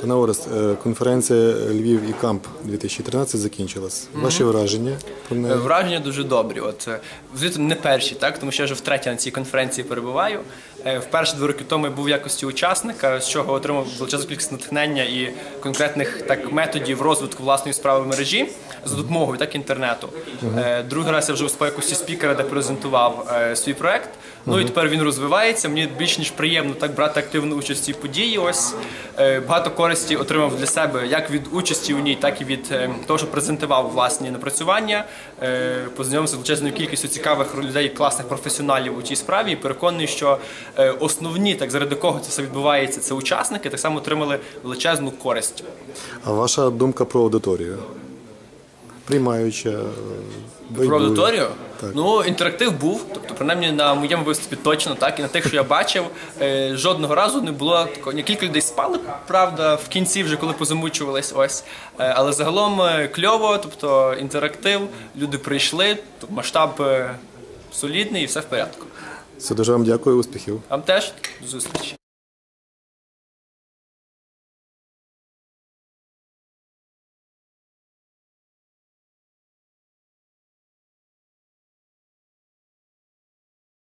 Пане Орест, е, конференція Львів і Камп 2013 закінчилась. Ваші враження Е. Враження дуже добрі. От е, звідти не перші, так тому що я вже втретє на цій конференції перебуваю. Вперше два роки тому я був в якості учасника, з чого отримав величезну кількість натхнення і конкретних так методів розвитку власної справи в мережі за допомогою так інтернету. Другий раз я вже в якості спікера, де презентував свій проект. Ну і тепер він розвивається. Мені більш ніж приємно так брати активну участь в цій події. Ось е, багато користі отримав для себе як від участі у ній, так і від е, того, що презентував власні напрацювання. Е, Познайомився з величезною кількістю цікавих людей, класних професіоналів у цій справі. І переконаний, що е, основні, так заради кого це все відбувається, це учасники, так само отримали величезну користь. А ваша думка про аудиторію? Приймаюча Про аудиторію? Так. Ну, інтерактив був, тобто, принаймні на моєму виступі точно, так, і на тих, що я бачив, е, жодного разу не було такого. Кілька людей спали, правда, в кінці, вже коли позамучувались, ось. Е, але загалом е, кльово, тобто інтерактив, люди прийшли, тобто масштаб е, солідний і все в порядку. Все, дуже вам дякую, успіхів. Вам теж до зустрічі.